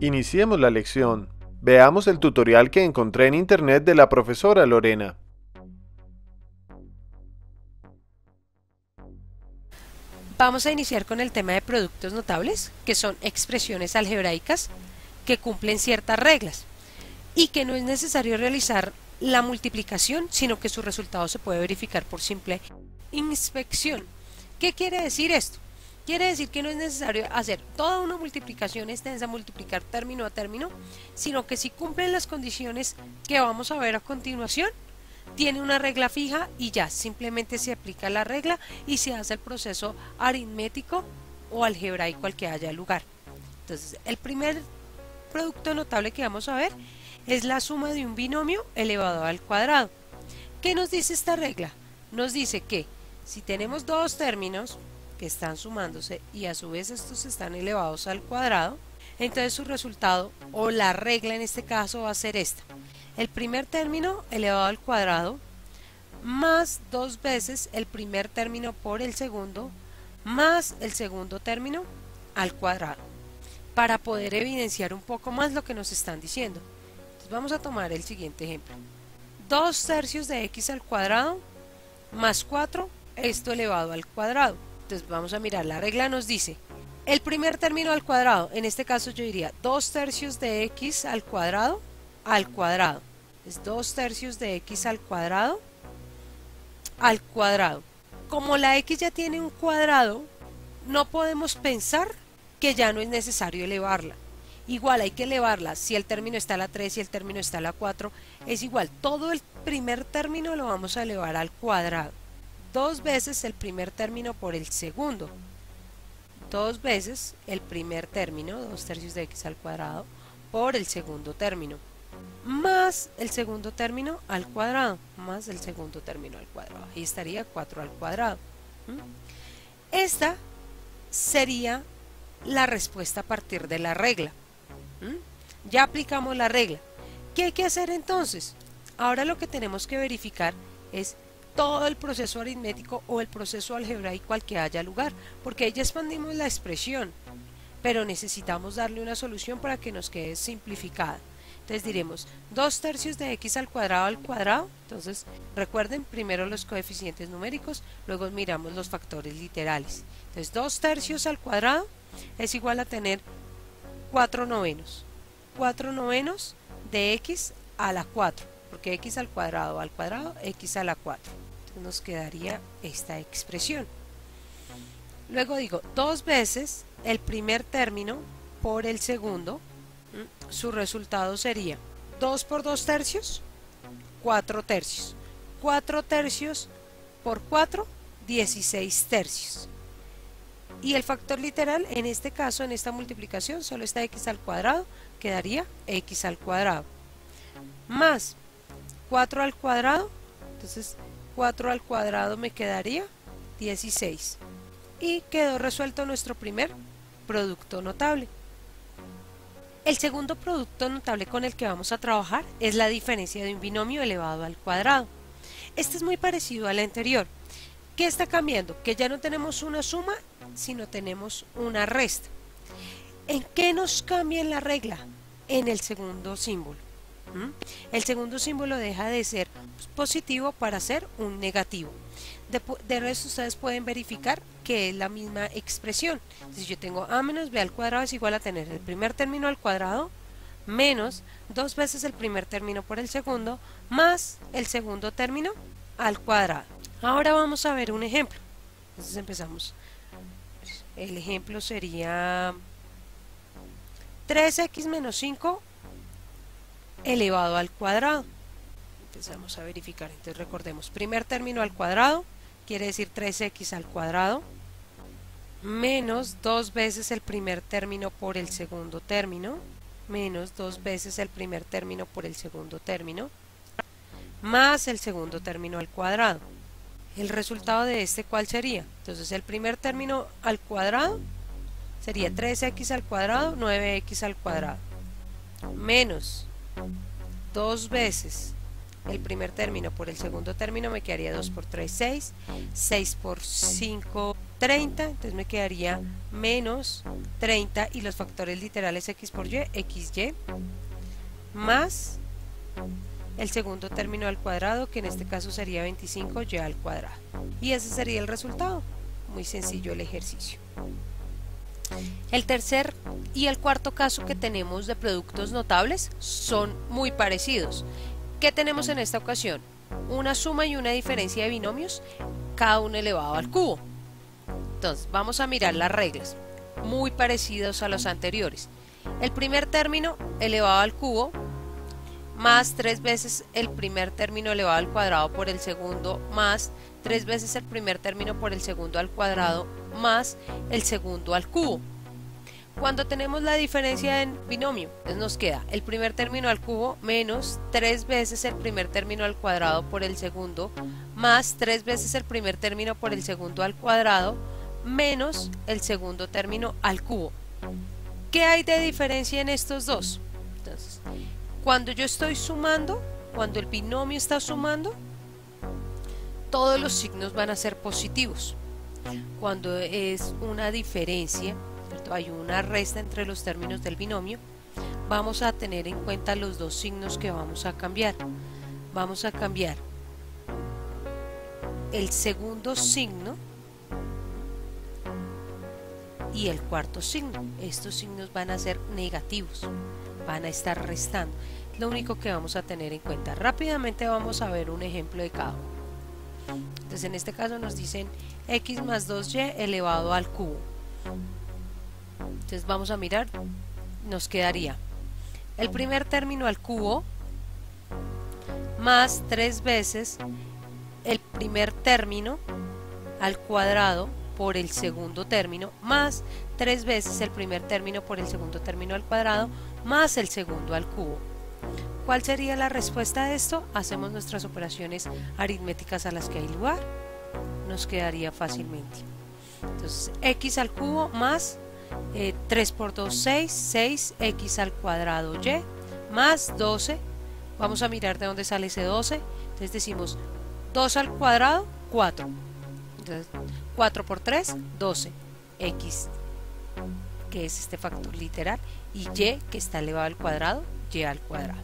Iniciemos la lección. Veamos el tutorial que encontré en internet de la profesora Lorena. Vamos a iniciar con el tema de productos notables, que son expresiones algebraicas que cumplen ciertas reglas y que no es necesario realizar la multiplicación, sino que su resultado se puede verificar por simple inspección. ¿Qué quiere decir esto? Quiere decir que no es necesario hacer toda una multiplicación extensa, multiplicar término a término, sino que si cumplen las condiciones que vamos a ver a continuación, tiene una regla fija y ya, simplemente se aplica la regla y se hace el proceso aritmético o algebraico al que haya lugar. Entonces, el primer producto notable que vamos a ver es la suma de un binomio elevado al cuadrado. ¿Qué nos dice esta regla? Nos dice que si tenemos dos términos, que están sumándose y a su vez estos están elevados al cuadrado, entonces su resultado o la regla en este caso va a ser esta. El primer término elevado al cuadrado más dos veces el primer término por el segundo más el segundo término al cuadrado para poder evidenciar un poco más lo que nos están diciendo. Entonces vamos a tomar el siguiente ejemplo. 2 tercios de x al cuadrado más 4, esto elevado al cuadrado. Entonces vamos a mirar, la regla nos dice el primer término al cuadrado, en este caso yo diría 2 tercios de x al cuadrado al cuadrado. Es 2 tercios de x al cuadrado al cuadrado. Como la x ya tiene un cuadrado, no podemos pensar que ya no es necesario elevarla. Igual hay que elevarla si el término está a la 3 y el término está a la 4. Es igual, todo el primer término lo vamos a elevar al cuadrado dos veces el primer término por el segundo. Dos veces el primer término, dos tercios de x al cuadrado, por el segundo término. Más el segundo término al cuadrado, más el segundo término al cuadrado. Ahí estaría 4 al cuadrado. Esta sería la respuesta a partir de la regla. Ya aplicamos la regla. ¿Qué hay que hacer entonces? Ahora lo que tenemos que verificar es todo el proceso aritmético o el proceso algebraico al que haya lugar, porque ahí ya expandimos la expresión, pero necesitamos darle una solución para que nos quede simplificada. Entonces diremos 2 tercios de x al cuadrado al cuadrado. Entonces recuerden primero los coeficientes numéricos, luego miramos los factores literales. Entonces 2 tercios al cuadrado es igual a tener 4 novenos. 4 novenos de x a la 4, porque x al cuadrado al cuadrado, x a la 4 nos quedaría esta expresión. Luego digo dos veces el primer término por el segundo. Su resultado sería 2 por 2 tercios, 4 tercios. 4 tercios por 4, 16 tercios. Y el factor literal, en este caso, en esta multiplicación, solo está x al cuadrado, quedaría x al cuadrado. Más 4 al cuadrado, entonces 4 al cuadrado me quedaría 16. Y quedó resuelto nuestro primer producto notable. El segundo producto notable con el que vamos a trabajar es la diferencia de un binomio elevado al cuadrado. Este es muy parecido al anterior. ¿Qué está cambiando? Que ya no tenemos una suma, sino tenemos una resta. ¿En qué nos cambia la regla? En el segundo símbolo. El segundo símbolo deja de ser positivo para ser un negativo. De, de resto ustedes pueden verificar que es la misma expresión. Si yo tengo a menos b al cuadrado es igual a tener el primer término al cuadrado menos dos veces el primer término por el segundo más el segundo término al cuadrado. Ahora vamos a ver un ejemplo. Entonces empezamos. El ejemplo sería 3x menos 5 elevado al cuadrado. Empezamos a verificar, entonces recordemos, primer término al cuadrado, quiere decir 3x al cuadrado, menos dos veces el primer término por el segundo término, menos dos veces el primer término por el segundo término, más el segundo término al cuadrado. El resultado de este, ¿cuál sería? Entonces el primer término al cuadrado sería 3x al cuadrado, 9x al cuadrado, menos dos veces el primer término por el segundo término me quedaría 2 por 3, 6, 6 por 5, 30, entonces me quedaría menos 30 y los factores literales x por y, xy, más el segundo término al cuadrado, que en este caso sería 25y al cuadrado. Y ese sería el resultado. Muy sencillo el ejercicio. El tercer y el cuarto caso que tenemos de productos notables son muy parecidos. ¿Qué tenemos en esta ocasión? Una suma y una diferencia de binomios, cada uno elevado al cubo. Entonces, vamos a mirar las reglas, muy parecidos a los anteriores. El primer término elevado al cubo más tres veces el primer término elevado al cuadrado por el segundo más tres veces el primer término por el segundo al cuadrado más el segundo al cubo. Cuando tenemos la diferencia en binomio, pues nos queda el primer término al cubo menos tres veces el primer término al cuadrado por el segundo más tres veces el primer término por el segundo al cuadrado menos el segundo término al cubo. ¿Qué hay de diferencia en estos dos? Entonces, cuando yo estoy sumando, cuando el binomio está sumando, todos los signos van a ser positivos. Cuando es una diferencia, hay una resta entre los términos del binomio, vamos a tener en cuenta los dos signos que vamos a cambiar. Vamos a cambiar el segundo signo y el cuarto signo. Estos signos van a ser negativos, van a estar restando. Lo único que vamos a tener en cuenta. Rápidamente vamos a ver un ejemplo de cada uno. Entonces en este caso nos dicen x más 2y elevado al cubo. Entonces vamos a mirar, nos quedaría el primer término al cubo más tres veces el primer término al cuadrado por el segundo término más tres veces el primer término por el segundo término al cuadrado más el segundo al cubo. ¿Cuál sería la respuesta a esto? Hacemos nuestras operaciones aritméticas a las que hay lugar. Nos quedaría fácilmente. Entonces, x al cubo más 3 eh, por 2, 6, 6, x al cuadrado y más 12. Vamos a mirar de dónde sale ese 12. Entonces decimos 2 al cuadrado, 4. Entonces, 4 por 3, 12. X, que es este factor literal, y y, que está elevado al cuadrado, y al cuadrado.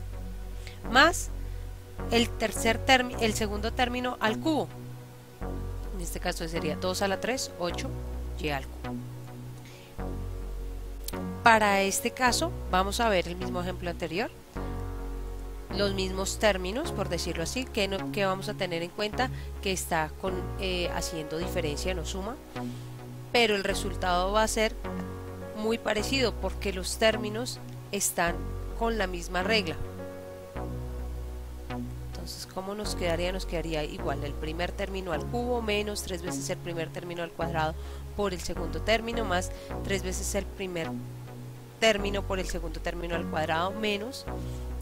Más el, tercer el segundo término al cubo. En este caso sería 2 a la 3, 8, y al cubo. Para este caso vamos a ver el mismo ejemplo anterior los mismos términos, por decirlo así, que, no, que vamos a tener en cuenta que está con, eh, haciendo diferencia, no suma, pero el resultado va a ser muy parecido porque los términos están con la misma regla. Entonces, ¿cómo nos quedaría? Nos quedaría igual el primer término al cubo menos tres veces el primer término al cuadrado por el segundo término más tres veces el primer término por el segundo término al cuadrado menos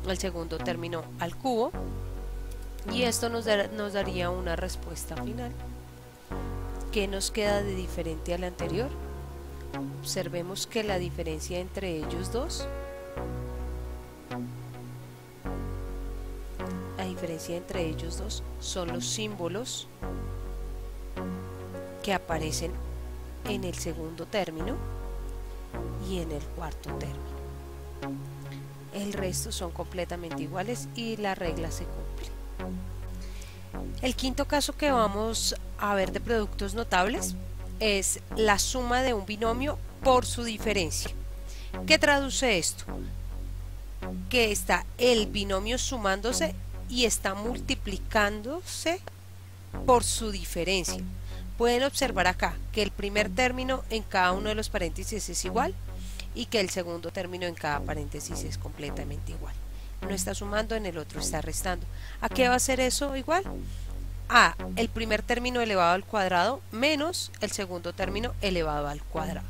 el segundo término al cubo y esto nos, nos daría una respuesta final que nos queda de diferente al anterior observemos que la diferencia entre ellos dos la diferencia entre ellos dos son los símbolos que aparecen en el segundo término y en el cuarto término el resto son completamente iguales y la regla se cumple. El quinto caso que vamos a ver de productos notables es la suma de un binomio por su diferencia. ¿Qué traduce esto? Que está el binomio sumándose y está multiplicándose por su diferencia. Pueden observar acá que el primer término en cada uno de los paréntesis es igual y que el segundo término en cada paréntesis es completamente igual. No está sumando, en el otro está restando. ¿A qué va a ser eso igual? A el primer término elevado al cuadrado menos el segundo término elevado al cuadrado.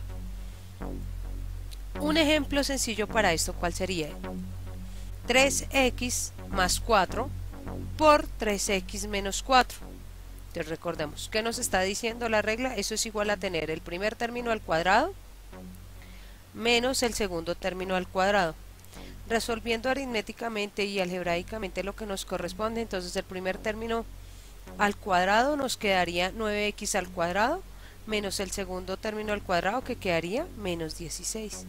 Un ejemplo sencillo para esto, ¿cuál sería? 3x más 4 por 3x menos 4. Entonces recordemos, ¿qué nos está diciendo la regla? Eso es igual a tener el primer término al cuadrado menos el segundo término al cuadrado. Resolviendo aritméticamente y algebraicamente lo que nos corresponde, entonces el primer término al cuadrado nos quedaría 9x al cuadrado menos el segundo término al cuadrado que quedaría menos 16.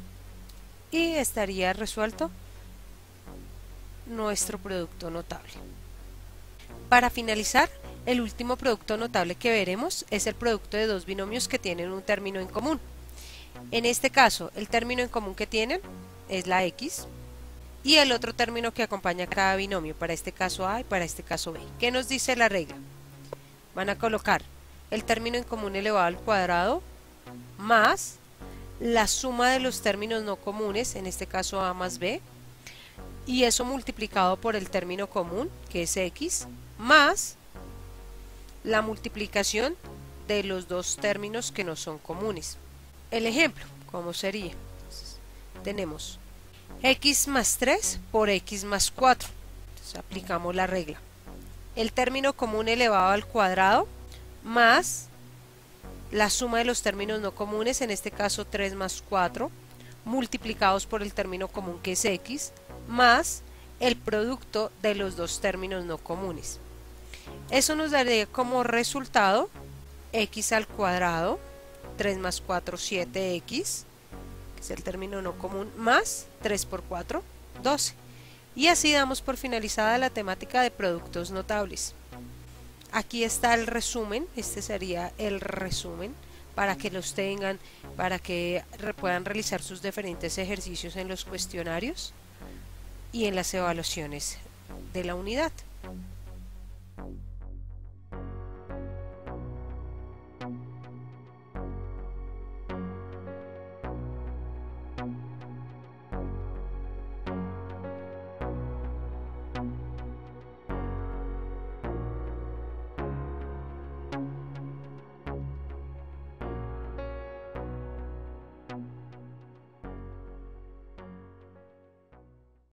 Y estaría resuelto nuestro producto notable. Para finalizar, el último producto notable que veremos es el producto de dos binomios que tienen un término en común. En este caso, el término en común que tienen es la x y el otro término que acompaña cada binomio, para este caso a y para este caso b. ¿Qué nos dice la regla? Van a colocar el término en común elevado al cuadrado más la suma de los términos no comunes, en este caso a más b, y eso multiplicado por el término común, que es x, más la multiplicación de los dos términos que no son comunes. El ejemplo, ¿cómo sería? tenemos x más 3 por x más 4. Entonces aplicamos la regla. El término común elevado al cuadrado más la suma de los términos no comunes, en este caso 3 más 4, multiplicados por el término común que es x, más el producto de los dos términos no comunes. Eso nos daría como resultado x al cuadrado, 3 más 4, 7x, que es el término no común, más 3 por 4, 12. Y así damos por finalizada la temática de productos notables. Aquí está el resumen, este sería el resumen para que los tengan, para que puedan realizar sus diferentes ejercicios en los cuestionarios y en las evaluaciones de la unidad.